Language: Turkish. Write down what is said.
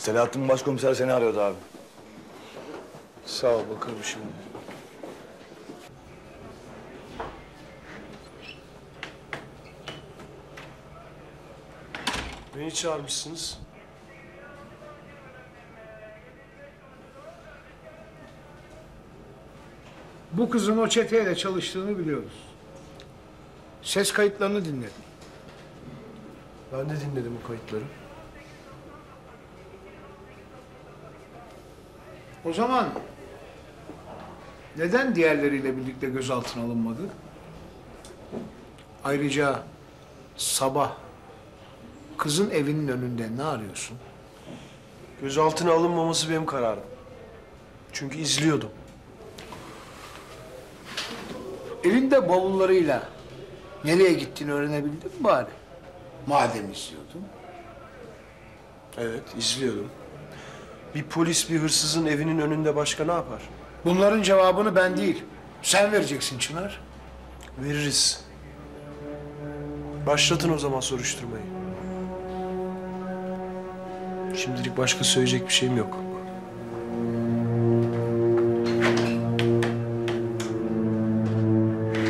Selahattin Başkomiser seni arıyordu abi. Sağ ol bakalım şimdi. Beni çağırmışsınız. Bu kızın o çeteyle çalıştığını biliyoruz. Ses kayıtlarını dinledim. Ben de dinledim o kayıtları. O zaman neden diğerleriyle birlikte gözaltına alınmadı? Ayrıca sabah kızın evinin önünde ne arıyorsun? Gözaltına alınmaması benim kararım. Çünkü izliyordum. Elinde bavullarıyla nereye gittiğini öğrenebildin mi bari? Madem izliyordun. Evet, izliyordum. Bir polis bir hırsızın evinin önünde başka ne yapar? Bunların cevabını ben değil, sen vereceksin Çınar. Veririz. Başlatın o zaman soruşturmayı. Şimdilik başka söyleyecek bir şeyim yok.